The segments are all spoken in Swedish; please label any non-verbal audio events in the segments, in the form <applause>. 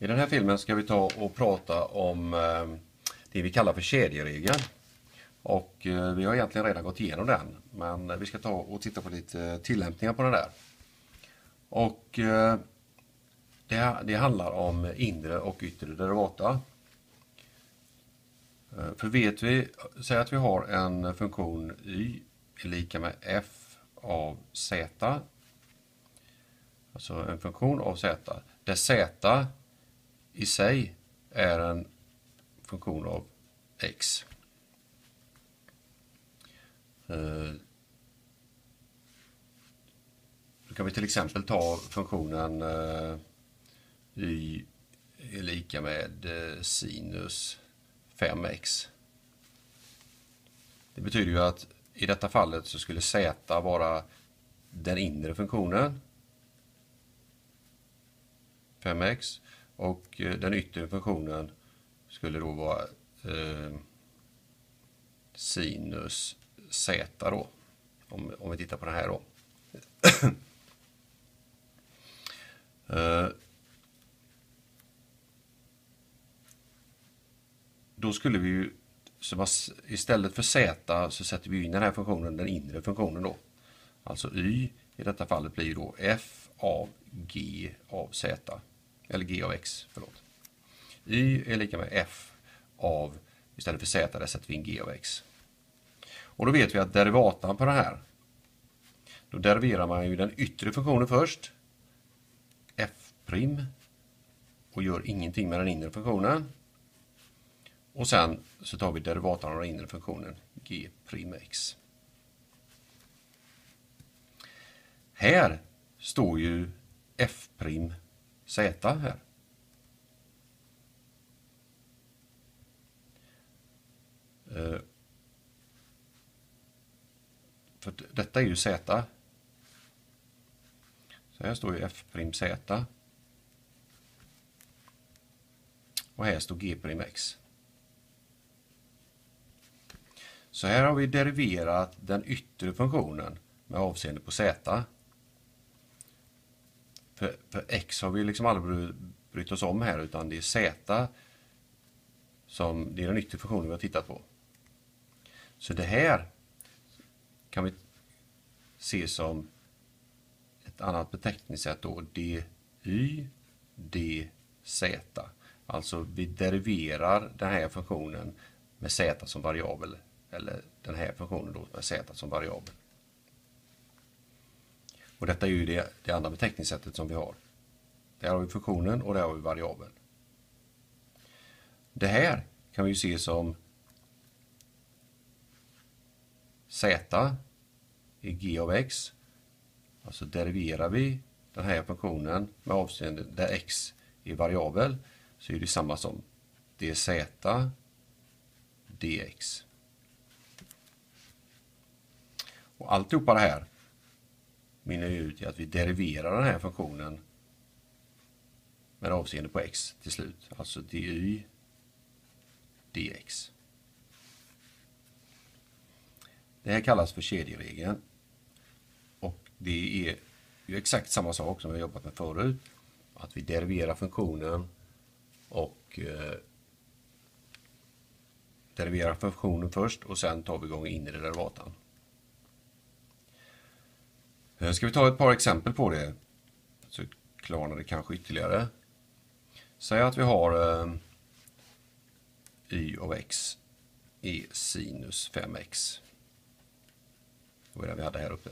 I den här filmen ska vi ta och prata om eh, det vi kallar för kedjeregeln. Och eh, vi har egentligen redan gått igenom den, men vi ska ta och titta på lite eh, tillämpningar på den där. Och det, det handlar om inre och yttre derivata. För vet vi, säg att vi har en funktion y är lika med f av z. Alltså en funktion av z, där z i sig är en funktion av x. Eh, då kan vi till exempel ta funktionen eh, y är lika med eh, sinus 5x. Det betyder ju att i detta fallet så skulle z vara den inre funktionen 5x och eh, den yttre funktionen skulle då vara eh, sinus z då. Om, om vi tittar på den här då. <clears throat> eh, då skulle vi ju, så istället för z så sätter vi in den här funktionen, den inre funktionen då. Alltså y i detta fallet blir då f av g av z. Eller g av x, förlåt. y är lika med f av, istället för z, där sätter vi in g av x. Och då vet vi att derivatan på det här, då deriverar man ju den yttre funktionen först, f' och gör ingenting med den inre funktionen. Och sen så tar vi derivatan av den inre funktionen, g'x. Här står ju f' Z här. Eh, för detta är ju Z. Så här står ju F''Z. Och här står G''X. Så här har vi deriverat den yttre funktionen med avseende på Z. För, för X har vi liksom aldrig brytt oss om här utan det är Z som det är den yttre funktionen vi har tittat på. Så det här kan vi se som ett annat beteckningssätt då, dy, dz. Alltså vi deriverar den här funktionen med z som variabel, eller den här funktionen då med z som variabel. Och detta är ju det, det andra beteckningssättet som vi har. Där har vi funktionen och där har vi variabeln. Det här kan vi se som z i g av x. Alltså deriverar vi den här funktionen med avseende där x är variabel så är det samma som dz dx. Och alltihopa det här mynnar ut i att vi deriverar den här funktionen med avseende på x till slut, alltså dy dx. Det här kallas för kedjeregeln och det är ju exakt samma sak som vi har jobbat med förut. Att vi deriverar funktionen och eh, deriverar funktionen först och sen tar vi igång inre derivatan. Eh, ska vi ta ett par exempel på det så klarnar det kanske ytterligare. Säg att vi har eh, y av x är sinus 5x. Det var det vi hade här uppe.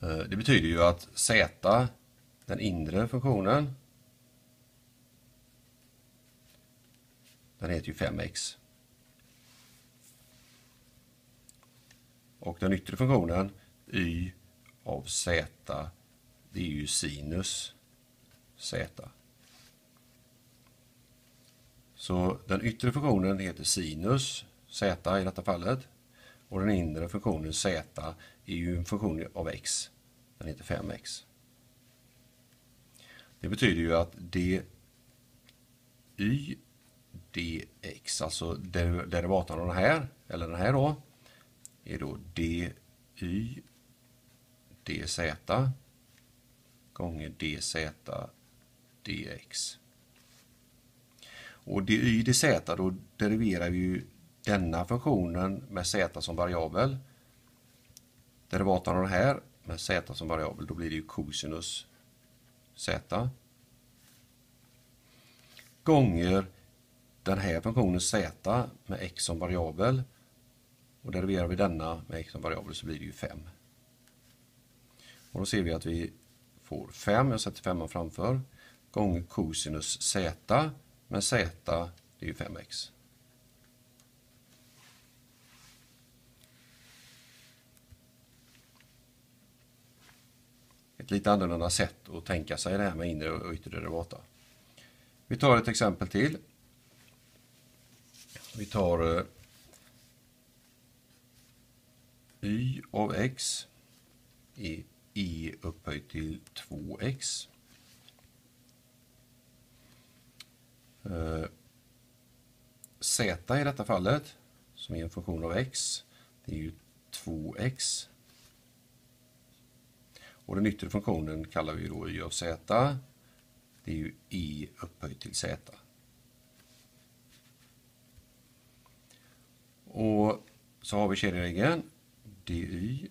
Eh, det betyder ju att z, den inre funktionen, den heter ju 5x. Och den yttre funktionen y av z, det är ju sinus z. Så den yttre funktionen heter sinus z i detta fallet. Och den inre funktionen z är ju en funktion av x. Den heter 5x. Det betyder ju att dy dx, alltså derivatan av den här, eller den här då, är då dy dz gånger dz dx. Och dy dz, då deriverar vi ju denna funktionen med z som variabel. Derivatan av den här med z som variabel, då blir det ju cosinus z gånger den här funktionen z med x som variabel. Och deriverar vi denna med x som variabel så blir det ju 5. Och då ser vi att vi får 5, jag sätter 5 framför, gånger cosinus z men z, det är ju 5x. Ett lite annorlunda sätt att tänka sig det här med inre och yttre derivata. Vi tar ett exempel till. Vi tar eh, y av x är e upphöjt till 2x. Eh, z i detta fallet, som är en funktion av x, det är ju 2x. Och den yttre funktionen kallar vi då y av z. Det är ju e upphöjt till z. Och så har vi kedjeregeln dy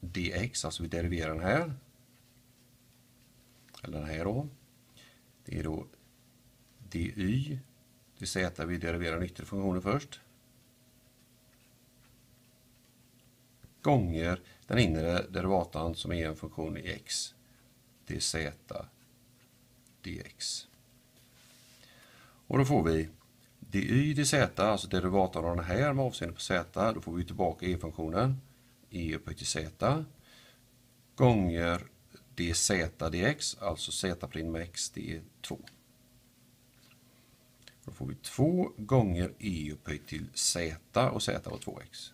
dx, alltså vi deriverar den här. Eller den här då. Det är då dy, det är z, vi deriverar den yttre funktionen först. Gånger den inre derivatan som är en funktion i x, dz dx. Och då får vi dy dz, alltså derivatan av den här med avseende på z, då får vi tillbaka e-funktionen, e upphöjt till z, gånger dz dx, alltså z prim med x, det är 2. Då får vi 2 gånger e upphöjt till z och z var 2x.